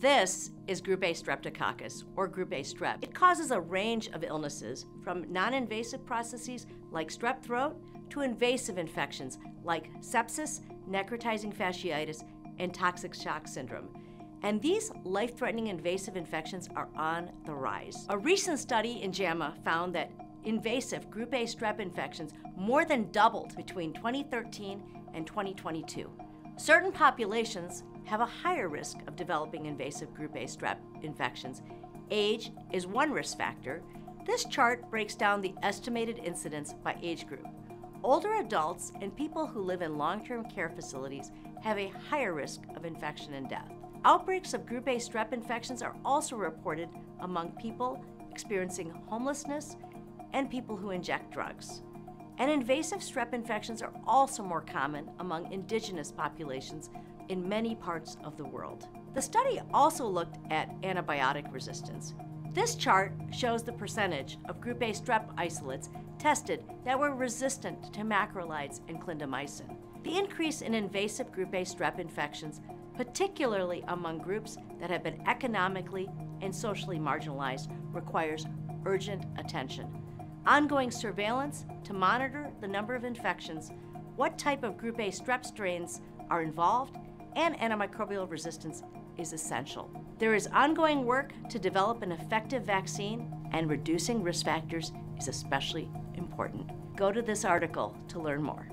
This is Group A streptococcus, or Group A strep. It causes a range of illnesses, from non-invasive processes like strep throat to invasive infections like sepsis, necrotizing fasciitis, and toxic shock syndrome. And these life-threatening invasive infections are on the rise. A recent study in JAMA found that invasive group A strep infections more than doubled between 2013 and 2022. Certain populations have a higher risk of developing invasive group A strep infections. Age is one risk factor. This chart breaks down the estimated incidence by age group. Older adults and people who live in long-term care facilities have a higher risk of infection and death. Outbreaks of group A strep infections are also reported among people experiencing homelessness and people who inject drugs. And invasive strep infections are also more common among indigenous populations in many parts of the world. The study also looked at antibiotic resistance. This chart shows the percentage of group A strep isolates tested that were resistant to macrolides and clindamycin. The increase in invasive group A strep infections, particularly among groups that have been economically and socially marginalized, requires urgent attention. Ongoing surveillance to monitor the number of infections, what type of group A strep strains are involved, and antimicrobial resistance is essential. There is ongoing work to develop an effective vaccine, and reducing risk factors is especially important. Go to this article to learn more.